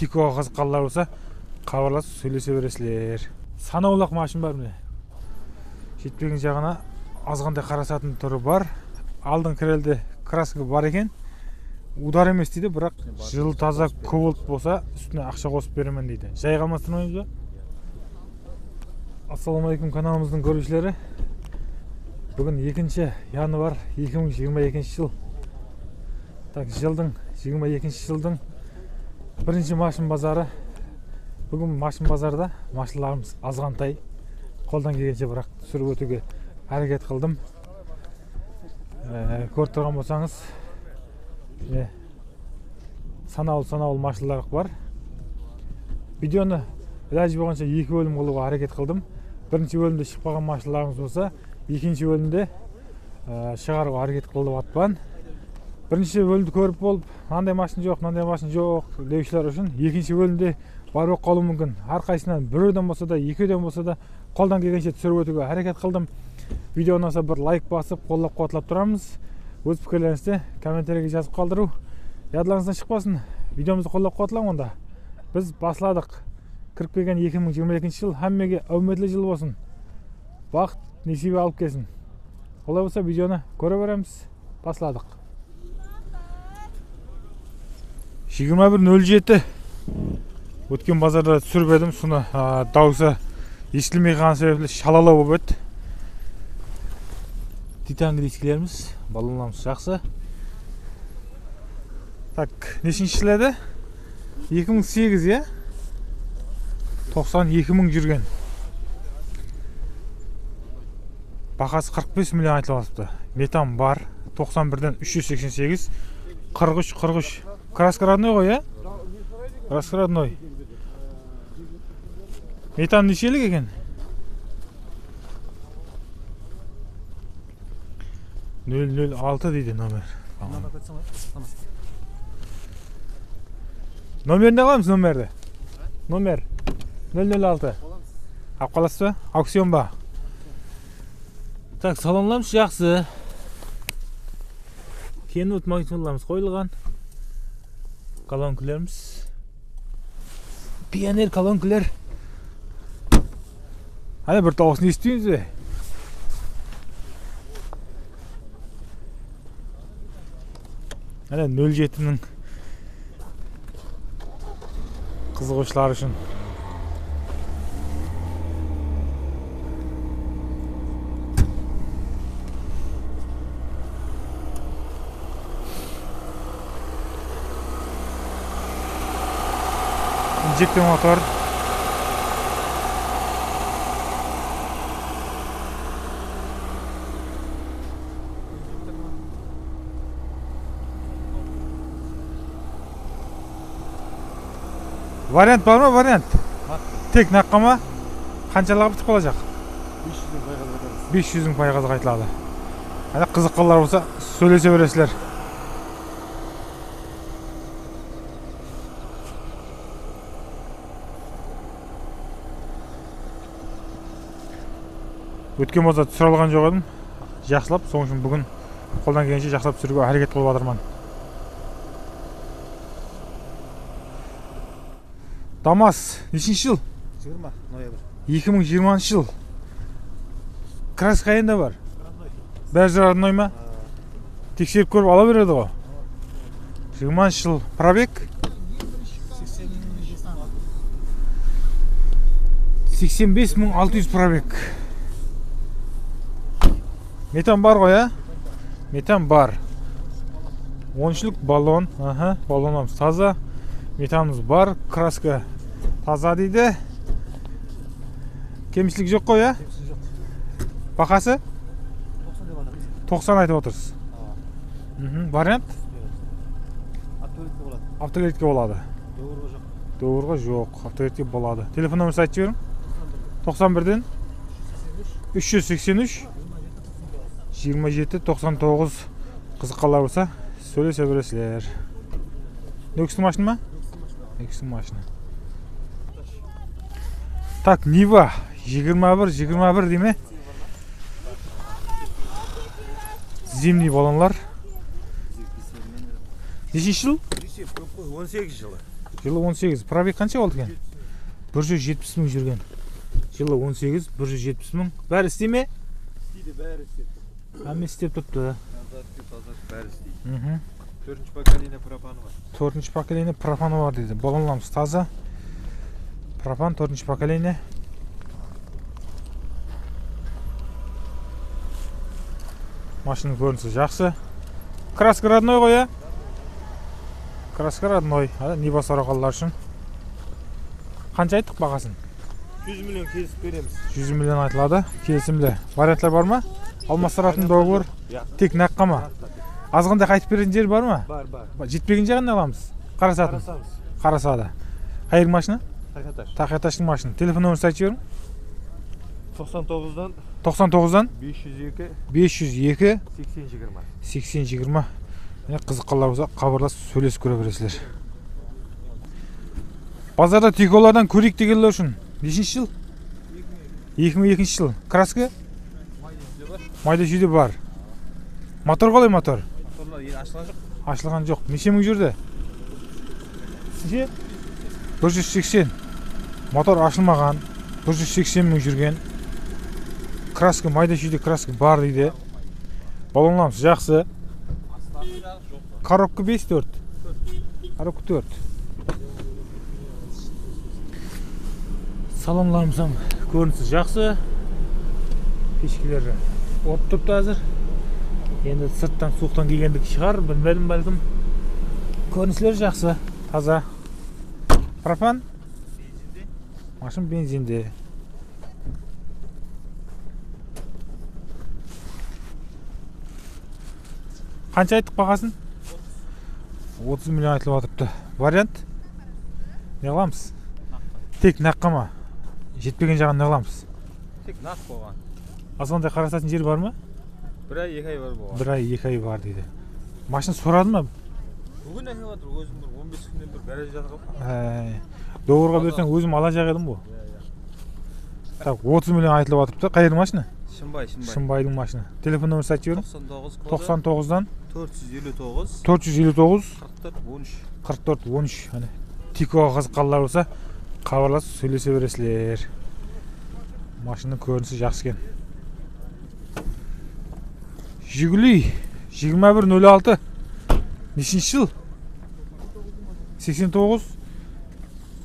тикоға қызыққандар болса хабарласып сөйлесе бересіздер санаулы ақ машина бар міне. Жетпеген жағына азғантай қарасатын түрі бар. Алдын кірелде краска бар екен. Удар емес дейді бірақ жылы таза кобальт болса үстіне ақша қосып беремін дейді. Жай қалмастырмаймыз ба? Ассалаумағалейкум каналымыздың көрушілері. Бүгін екінші январь 2022 жыл. Так жылдың 22 жылдың бірінші машин базары. Бүгін машин базарда машиналарымыз азғантай. Қолдан келгенше бірақ түсіріп өтуге әрекет қылдым. Ә, көріп тұрған болсаңыз міне санаулы санаулы машиналар бар. Видеоны ілажы болғанша екі бөлім қылуға әрекет қылдым. Бірінші бөлімде шықпаған машиналарымыз болса екінші бөлімде ә, шығаруға әрекет қылып жатпан бірінші бөлімді көріп болып мынандай машина жоқ мынандай машина жоқ деушілер үшін екінші бөлімде бар болып қалуы мүмкін әрқайсысынан біреуден болса да екеуден болса да қолдан келгенше түсіріп өтуге әрекет қылдым видео ұнаса бір лайк басып қолдап қуатлап тұрамыз өз пікірлеріңізді комментарийге жазып қалдыру ұятларыңыздан шықпасын видеомызды қолдап қуатлаң онда біз басладық кіріп келген 2022 жыл әммеге әуметлі жыл болсын бақыт несібе алып келсін олай болса видеоны көре береміз басладық 21.07 өткен базарда түсіріп едім соны дауысы естілмей қалған себептен шалалау болып еді титанг дискілеріміз жақсы так нешінші жыл еді 2008 иә 92 мың жүрген бағасы 45 миллион айтылып алыпты метан бар 91-ден 388 43 43 краска родной ғой иә краска родной метан нешелік екен нөл нөл алты дейді номер номеріне қоямыз номерді номер. Нөл нөл алты алып қаласыз ба аукцион ба. Так салонlarымыз жақсы. Кенвуд магнитолаларымыз қойылған. Колонкілеріміз пионер колонкілер әне бір дауысын естиміз бе әне нөл жетінің қызығушылар үшін инжектор мотор вариант бар ма вариант тек наққа ма қаншаларға бітіп қалacak бес жүздің пайғазы айтылады әне қызыққандар болса сөйлесе бересіздер өткен болса түсіре алған жоқ едім. Жақсылап сол үшін бүгін қолдан келгенше жақсылап түсіруге әрекет қылып жатырмын. Дамас нешінші жыл? Жиырма ноябрь. 2020 жыл. Краска қайында бар? Бәрі жер родной ма? Тексеріп көріп ала береді ғой. 20 жыл пробег? 85 мың 600 пробег. Метан бар ғой ә метан бар. Оншілік баллон аха баллонымыз таза. Метанымыз бар краска таза дейді. Кемшілік жоқ қой жоқ. Бағасы тоқсан 90 деп жатырмыз айтып отырсыз. Вариант? Автокөлікте болады. Автокредитке болады. Доғырға жоқ. Автокредитке болады. Телефон номеріңізді айтып жіберіңіз 91-ден 383 27 99 қызыққандар болса сөйлесе бересіздер. Не кісінің машина ма? Екі кісінің машина так нива 21 21 дей ме? Зимний баллонлар. Нешінші жыл? он сегіз жылы. Жылы 18 пробег қанша болды екен? Бір жүз жетпіс мың жүрген. Жылы 18 бір жүз жетпіс мың. Бәрі істей ме? Істейді бәрі істейді. Әме істеп тұрыпты бәрі істейді мхм төртінші поколение пропаны бар төртінші поколение пропаны бар дейді. Балонламыз таза пропан төртінші поколение машинаның көрінісі жақсы. Краска родной ғой иә краска родной. А, нива сорақалар үшін. Қанша айттық бағасын? Жүз миллион келісіп береміз. Жүз миллион айтылады. Келісімді варианттар бар ма? Алмастыратын договор тек наққа ма азғанда қайтып беретін жер бар ма? Бар бар. Жетпеген жағын аламыз? Қарасатын? Қарасады. Қай машина? Тақаташ тақияташтың машина. Телефон нөмірін айтып жіберің тоқсан тоғыздан тоқсан тоғыздан бес жүз екі бес жүз екі сексен жиырма. сексен жиырма. Міне қызыққандар болса хабарласып сөйлесіп көре бересіздер. Базарда тиколардан көрейік дегендер үшін нешінші жыл? Екі мың екінші жыл. Краска? Майда шүйде бар. Мотор қалай мотор? Моторлар ашылған жоқ. Ашылған жоқ. Неше мың жүрді? Неше? Бір жүз сексен. Мотор ашылмаған. Бір жүз сексен мың жүрген. Краска майда шүйде краска бар дейді. Баллонламыз жақсы. Коробка бес төрт. Коробка төрт. Салонlarымыз көрінісі жақсы. Пешкелері от тұрыпты әзір енді сырттан суықтан келгендік шығар білмедім бәлкім. Көріністері жақсы таза. Пропан машина бензинде. Қанша айттық бағасын? отыз миллион айтылып жатырыпты вариант? Не қыламыз? Тек наққа ма? Жетпеген жағын не қыламыз? Тек нақ болған азғандай қарасатын жер бар ма? Бір ай екі ай бар болған. Бір ай екі ай бар дейді. Машина сұрады ма? Бүгін әкеліп жатыр өзім бір он бес күннен бір гараж жатыр Әй, договорға берсең өзім ала жақ едім ғой. Иә иә. Так отыз миллион айтылып жатырыпты қай жердің машина? Шымбай шымбай. Шымбайдың машина. Телефон нөмірін айтып жіберіңіз тоқсан тоғыз тоқсан тоғыздан? төрт жүз елу тоғыз. төрт жүз елу тоғыз. қырық төрт он үш. қырық төрт он үш. Әне тикоға қызыққандар болса хабарласып сөйлесе бересіздер машинаның көрінісі жақсы екен. Жигули жиырма бір нөл алты. Нешінші жыл. сексен тоғыз.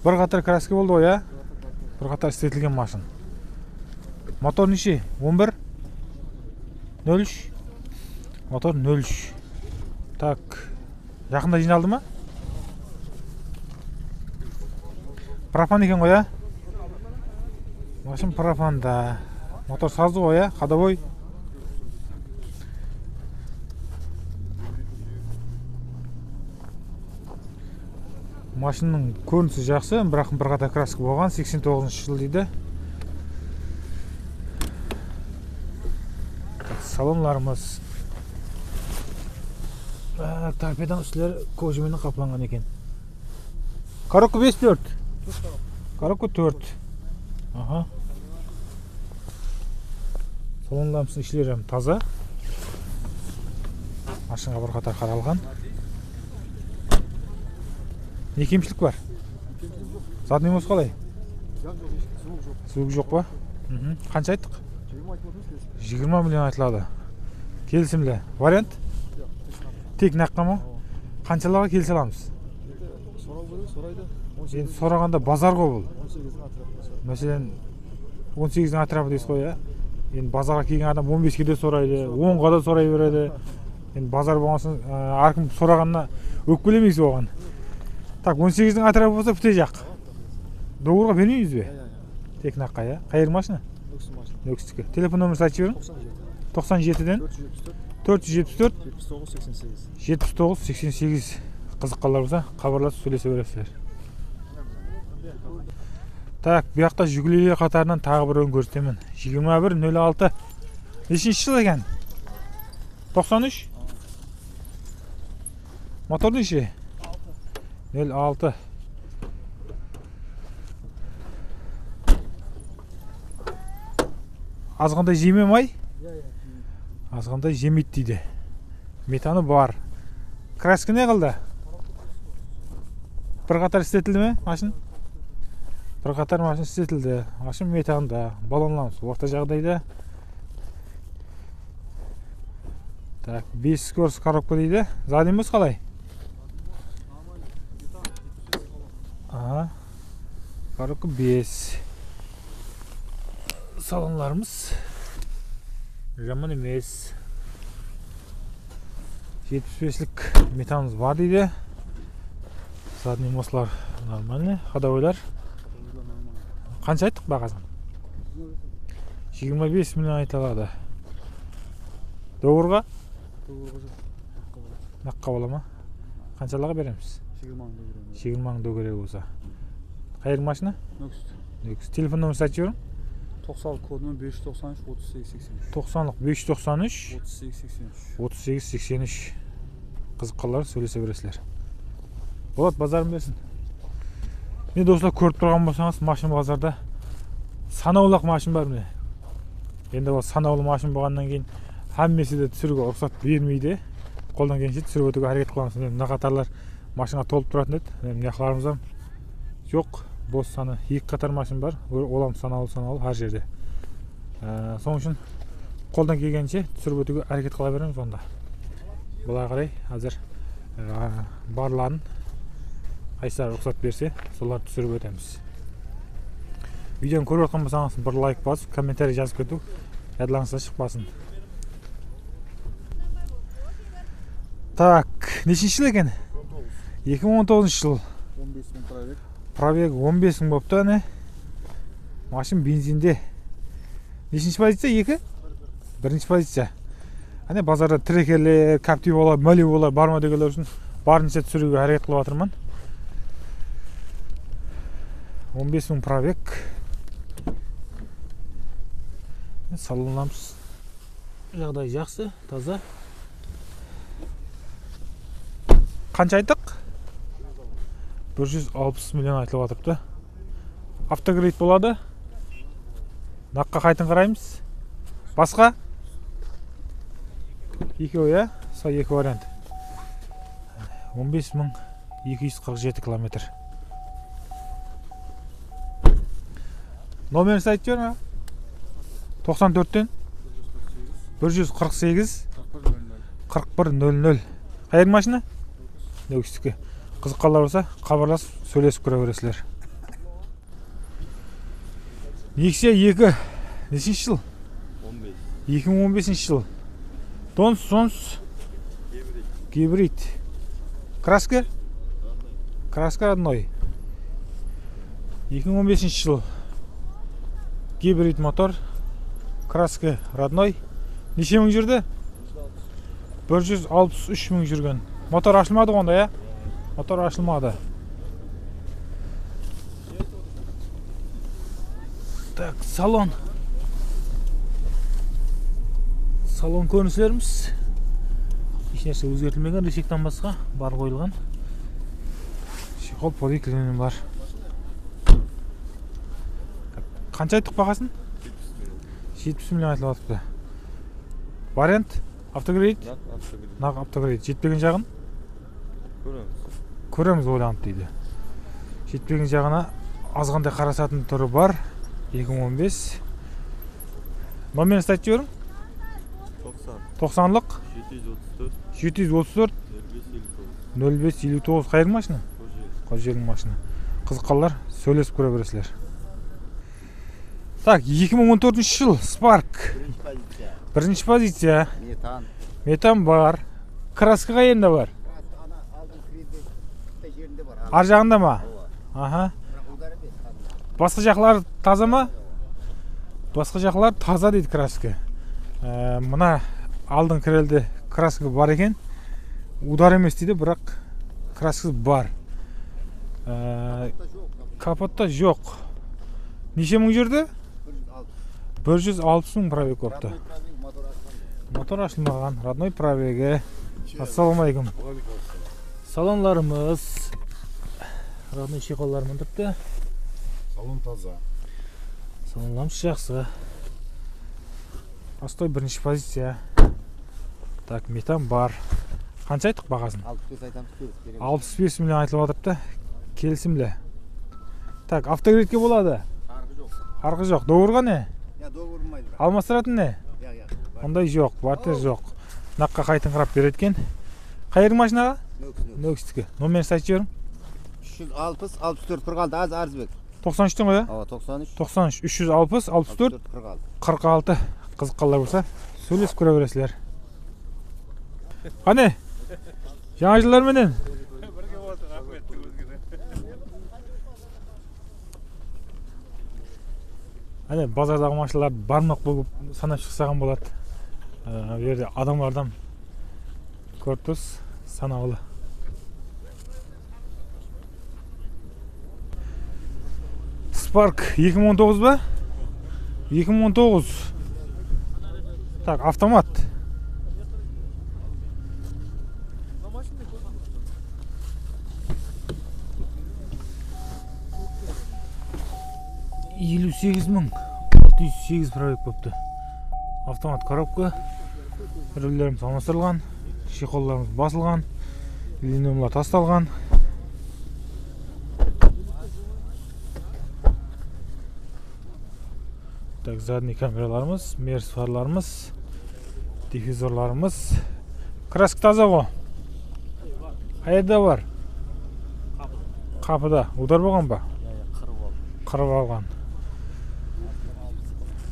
Бір қатар краска болды ғой бір қатар істетілген машина. Мотор неше он бір нөл үш мотор нөл үш так жақында жиналды ма? Пропан екен ғой иә машина пропанда мотор сазды ғой иә ходовой. Машинаның көрінісі жақсы бірақ бірқатар краска болған 89 жыл дейді. Салонларымыз. Торпеданың үстілері кожаменен қапланған екен. Коробка бес төрт? Коробка төрт. Аха салондарымыздың ішілері таза. Машинаға бірқатар қаралған. Не кемшілік бар? Задний мост қалай? Суық жоқ па? Қанша айттық? Жиырма миллион айтылады. Келісімді. Вариант? Тек наққа ма? Қаншаларға келісе аламыз? Енді сұрағанда базар ғой бұл. Он сегіздің атрапында мәселен 18-дің атрапы дейсіз ғой иә? Енді базарға келген адам 15-ке де сұрайды 10-ға да сұрай береді. Енді базар болған соң әркім сұрағанына өкпелемейсіз оған. Так 18-дің атрапы болса біте жақ договорға бермейміз бе? Тек наққа иә? Қай жер машина? Өксі машина. Нөкістікі телефон нөмірін айтып жіберіңіз. тоқсан жеті. тоқсан жетіден төрт жүз жетпіс төрт. төрт жүз жетпіс төрт. жетпіс тоғыз сексен сегіз. жетпіс тоғыз сексен сегіз. Қызыққандар болса хабарласып сөйлесе бересіздер. Так бұл жақта жигулилер қатарынан тағы біреуін көрсетемін. жиырма бір нөл алты. Нешінші жыл екен? тоқсан үш? Мотор неше нөл алты азғандай жеме май азғандай жемейді дейді метаны бар краска не қылды бірқатар істетілді ме машин бірқатар машин істетілді машин метанда баллонламыз орта жағдайда так бес скорость коробка дейді заднийміз қалай коробка бес салонларымыз жаман емес жетпіс беслік метанымыз бар дейді задний мослар нормальный ходовойлар қанша айттық бағасын жиырма бес миллион айтылады договорға наққа бола ма қаншаларға береміз жиырма мың договор болса қайыр машина Нүкіс. телефон номер айтып жіберің тоқсан кодымен бес жүз тоқсан үш отыз сегіз сексен үш тоқсанлық бес жүз тоқсан үш отыз сегіз сексен үш отыз сегіз сексен үш қызық қалалар сөйлесе бересіздер болады базарың берсін міне достар көріп тұрған болсаңыз машина базарда санаулы ақ машина бар міне енді ол санаулы машина болғаннан кейін әммесі де түсіруге рұқсат бермейді қолдан келгенше түсіріп өтуге әрекет қыламыз міне мына қатарлар машина толып тұратын еді міне мына жоқ бос саны екі қатар машина бар. Олам санаулы санаулы әр жерде. Ә, сол үшін қолдан келгенше түсіріп өтуге әрекет қыла береміз онда. Былай қарай қазір ә, барларын қайсылары рұқсат берсе соларды түсіріп өтеміз. Видеоны көріп жатқан болсаңыз бір лайк басып комментарий жазып кету жадыларыңыздан шықпасын. Так нешінші жыл екен? 2019 жыл. Он бес мың пробег пробег 15 мың болыпты әне машин бензинде. Нешінші позиция екі? Бірінші позиция. Әне базарда трекерлер каптивалар малювалар бар ма дегендер үшін барынша түсіруге әрекет қылып жатырмын 15 мың пробег. Салонlarымыз жағдай жақсы таза. Қанша айттық? 160 миллион айтылып жатырыпты автокредит болады. Наққа қайтын қараймыз. Басқа? Екеуі иә? Сол екі вариант. 15 мың 247 километр. Номеріңізді айтып жіберіңіз тоқсан төрттен бір жүз қырық сегіз қырық бір нөл нөл. Қайер машина? Нөкістікі қызық қалалар болса хабарласып сөйлесіп көре бересіздер. Нексия екі нешінші жыл? он бес екі мың он бесінші жыл. Донс сонс гибрид. Краска? Краска родной. Екі мың он бесінші жыл. Гибрид мотор. Краска родной. Неше мың жүрді? Бір жүз алпыс үш мың жүрген. Мотор ашылмады ғой онда иә? Мотор ашылмады так салон салон көріністеріміз ешнәрсе өзгертілмеген решеттен басқа бар қойылған чехол поликлинин бар қанша айттық бағасын жетпіс миллион айтылып жатыпты вариант автокредит нақ автокредит жетпеген жағын көреміз көреміз ойланып дейді. Жетпеген жағына азғандай қарасатын түрі бар. 2015 номеріңізді айтып жіберің тоқсан. Тоқсанлық жеті жүз отыз төрт. 734 нөл бес елу тоғыз. 05 елу тоғыз қайыр машина? Қожелдің машина. Қызық қалалар сөйлесіп көре бересіздер. Так 2014 жыл спарк. Бірінші позиция. Метан. Метан бар. Краска қай жерінде бар ана алдын кредитте жерінде бар ар жағында ма? Аха. Басқа жақлары таза ма? Басқа жақлар таза дейді краска. Ә, мына алдын кірелде краска бар екен. Удар емес дейді бірақ краскасы бар. Ә, Капотта жоқ. Неше мың жүрді? Бір жүз алпыс 160 мың пробег болыпты мотор ашылмаған родной пробеги ассалаумағалейкум. Салонларымыз родной чехолдармен тұрыпты Салон таза. салонlarımız жақсы. Постой бірінші позиция. Так метан бар. Қанша айттық бағасын? Алпыс бес айтамыз алпыс бес миллион айтылып жатырыпты келісімлі. Так автокредитке болады? Farkı yok. арқы жоқ. Договорға не? Doğurmaydı. алмастыратын не? Ондай жоқ бартер жоқ. Наққа қайтыңқырап береді екен. Қай машинаға? Нөкістікі номерін айтып жіберің 360 64 46 az Arzbek. тоқсан үштен ғой иә Ava 93 тоқсан үш үш жүз алпыс алпыс төрт 46. қырық алты қызыққандар болса сөйлесіп көре бересіздер қане жаңа жылдарменен бірге болсын рахмет әне базардағы машиналарды бармақ болып санап шықсаған болады бұл жерде адамдардан көріп тұрсыз санаулы спарк 2019 ба? 2019 так автомат. Елу сегіз мың. Алты жүз сегіз пробег болыпты автомат коробка. Рөлдеріміз алмастырылған. Чехолдарымыз басылған. Линолеумлар тасталған. Задний камераларымыз мерс фарларымыз диффузорларымыз краска таза ғой қай жерде бар қапыда удар болған ба қырып алған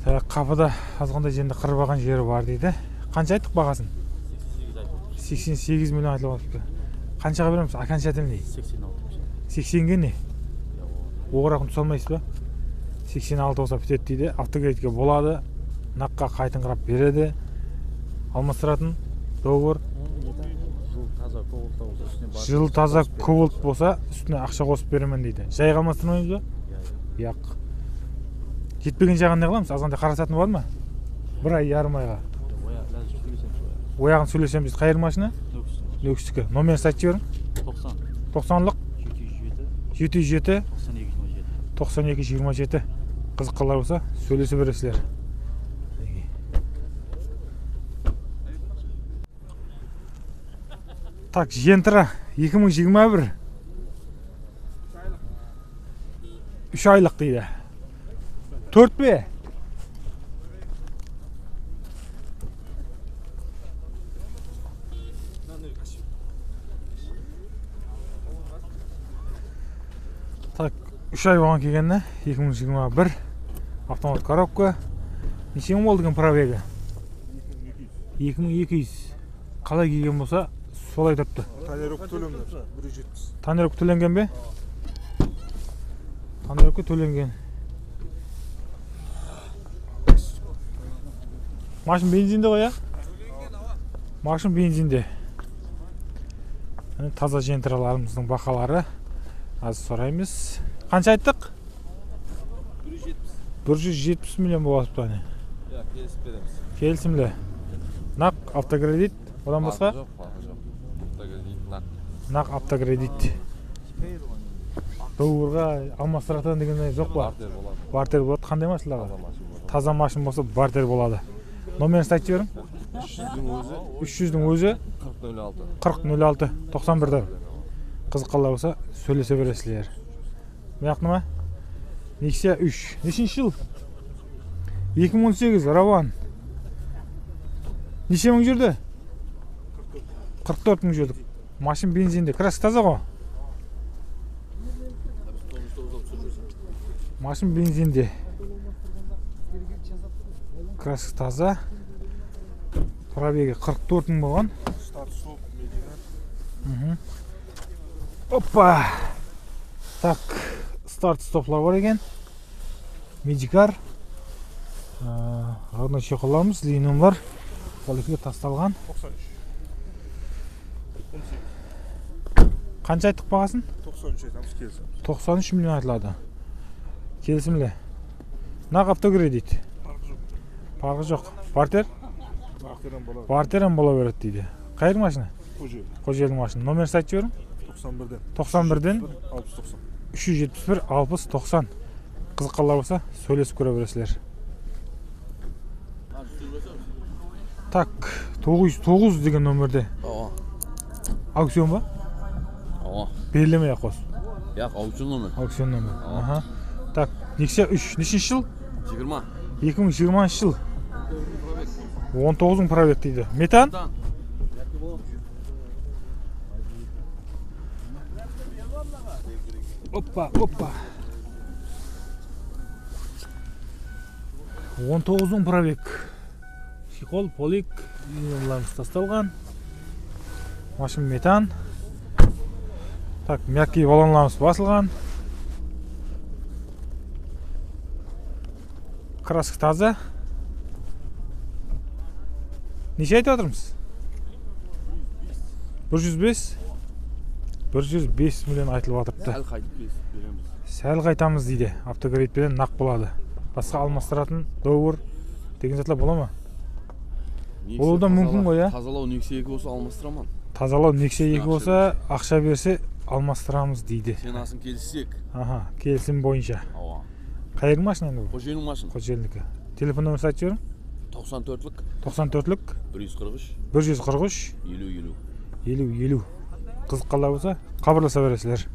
Так, қапыда азғандай жерінде қырып алған жері бар дейді қанша айттық бағасын сексен сегіз миллион айтылып отыр қаншаға береміз окончательный сексенге не оғырақ түсе алмайсыз ба сексен алты болса бітеді дейді. Автокредитке болады. Наққа қайтыңқырап береді. Алмастыратын договор. Жыл таза кобальт болса үстіне ақша қосып беремін дейді. Жайға алмастырмаймыз ба? Яқ жетпеген жағын не қыламыз? Азғантай қарасатын бар ма? Бір ай жарым айға. Ояғын сөйлесеміз дейді. Қай жер машина нөкістікі. Номерін айтып жіберің тоқсанлық? Жеті жүз жеті. Тоқсан екі жиырма жеті. Қызыққандар болса сөйлесе бересіздер. Так жентра 2021 үш айлық дейді. Төрт пе? Үш ай болған келгеніне 2021 автомат коробка. Неше мың болды екен пробегі 2200 қалай келген болса солай тұрыпты тонировка төлемдер бір жүз жетпіс тонировка төленген бе? Тонировка төленген. Машина бензинде ғой иә машина бензинде. Таза жентраларымыздың бақалары. Аз сұраймыз. Қанша айттық? бір жүз жетпіс. бір жүз жетпіс миллион болыпты әне иә келісіп береміз. Келісімді. Нақ автокредит одан басқа? Жоқ фарқы жоқ. Автокредит нақ. Нақ автокредит. Договорға алмастыратын дегендей жоқ па? Бартер болады. Қандай машина таза машина болса бартер болады. Номерін айтып жіберің үш жүздің өзі. Үш жүздің өзі қырық нөл алты. қырық нөл алты. тоқсан бірде қызыққандар болса сөйлесе бересіздер. Мына ма нексия үш нешінші жыл екі мың он сегіз раван неше мың жүрді қырық төрт мың жүрдік машина бензинде краска таза ғой машина бензинде краска таза пробегі қырық төрт мың болған опа так старт стоплар бар екен. Медикар. Арнайы чехолдарымыз линумлар полифге тасталған тоқсан үш қанша айттық бағасын? Тоқсан үш айтамыз келісім 93 миллион айтылады. Келісімлі нақ автокредит? Парқы жоқ. Болады бартерен бола береді дейді. Қай машина? Көже қожелдің машина. Номерін айтып жіберің тоқсан бірден. Тоқсан бірден? Алпыс тоқсан. Үш жүз жетпіс бір алпыс тоқсан қызыққандар болса сөйлесіп көре бересіздер. Так тоғыз жүз тоғыз деген ооба аукцион ба? Ооба белгілемей ақ қойсын Yok aukцион номер. аукцион номер аха. Так нексия үш нешінші жыл? 20. екі мың жиырмасыншы жыл. Он тоғыз мың пробег дейді. Метан. Оппа оппа он тоғыз мың пробег. Чехол полик тасталған. Машина метан. Так мягкий баллонlarımыз басылған. Краска таза. Неше айтып жатырмыз бір жүз бес. Бір жүз бес миллион айтылып жатырыпты Сәл қайтып береміз. сәл қайтамыз дейді. Автокредитпенен нақ болады. Басқа алмастыратын договор деген затлар бола ма? Болуы да мүмкін ғой, иә? Тазалау нексия екі болса алмастыраман. тазалау нексия екі болса ақша берсе алмастырамыз дейді. Сен асын келіссек. аха келісім бойынша. Ауа. қайердің машина енді бұл Қожайынның машина. қожелінікі. Телефон нөмірін айтып жіберің 94-лік тоқсан төртлік. 143 бір жүз қырық үш. 50 50. елу елу. Қызық қалар болса хабарласа бересіздер.